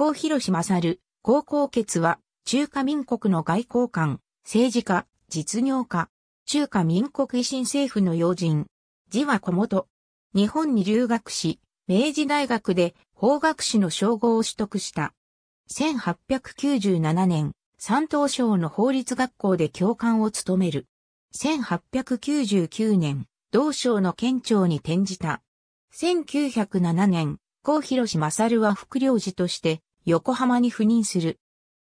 高広勝、高校傑は、中華民国の外交官、政治家、実業家、中華民国維新政府の要人、字は小本。日本に留学し、明治大学で法学士の称号を取得した。1897年、山東省の法律学校で教官を務める。1899年、同省の県庁に転じた。1907年、高広勝は副領事として横浜に赴任する。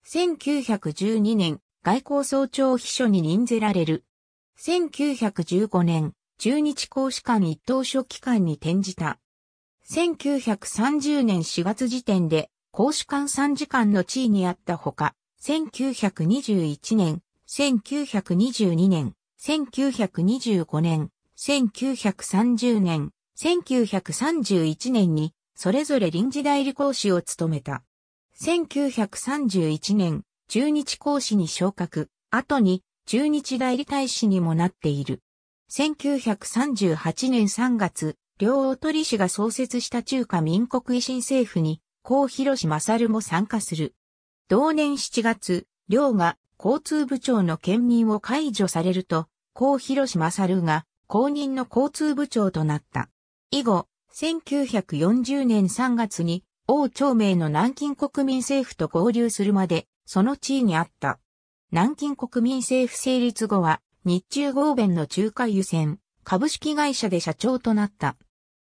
1912年、外交総長秘書に任ぜられる。1915年、中日公使館一等書記官に転じた。1930年4月時点で公使館参事官の地位にあったほか、1921年、1922年、1925年、1930年、1931年に、それぞれ臨時代理講師を務めた。1931年、中日講師に昇格、後に中日代理大使にもなっている。1938年3月、両大鳥氏が創設した中華民国維新政府に、高広勝も参加する。同年7月、両が交通部長の兼任を解除されると、高広勝が公認の交通部長となった。以後、1940年3月に王朝明の南京国民政府と合流するまで、その地位にあった。南京国民政府成立後は、日中合弁の中華油船、株式会社で社長となった。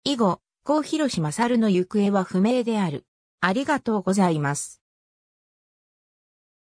以後、高広勝の行方は不明である。ありがとうございます。